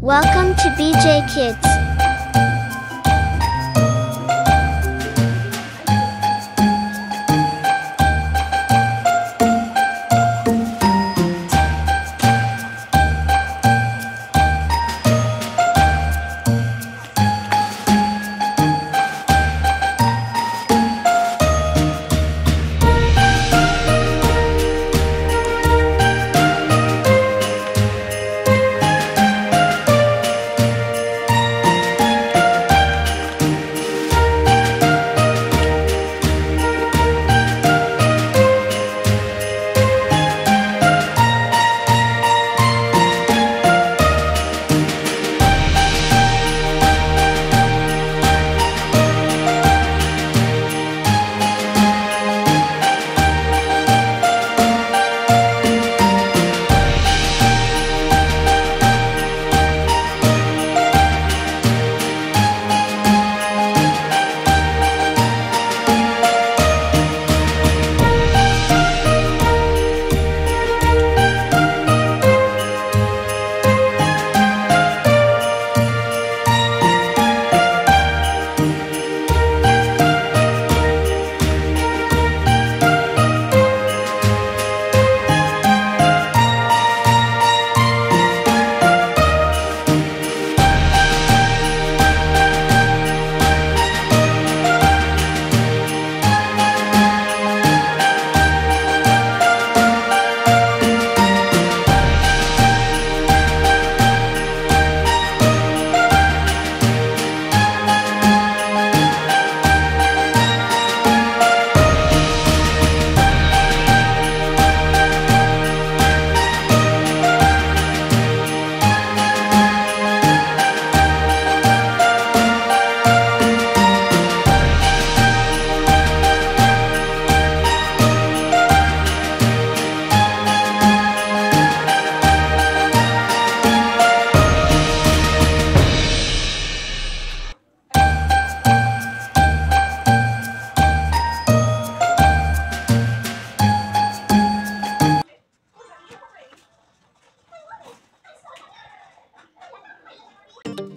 Welcome to BJ Kids.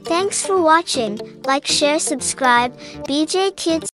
Thanks for watching. Like, share, subscribe. BJ Kids